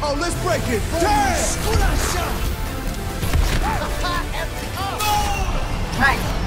Oh, let's break it. Damn! Right.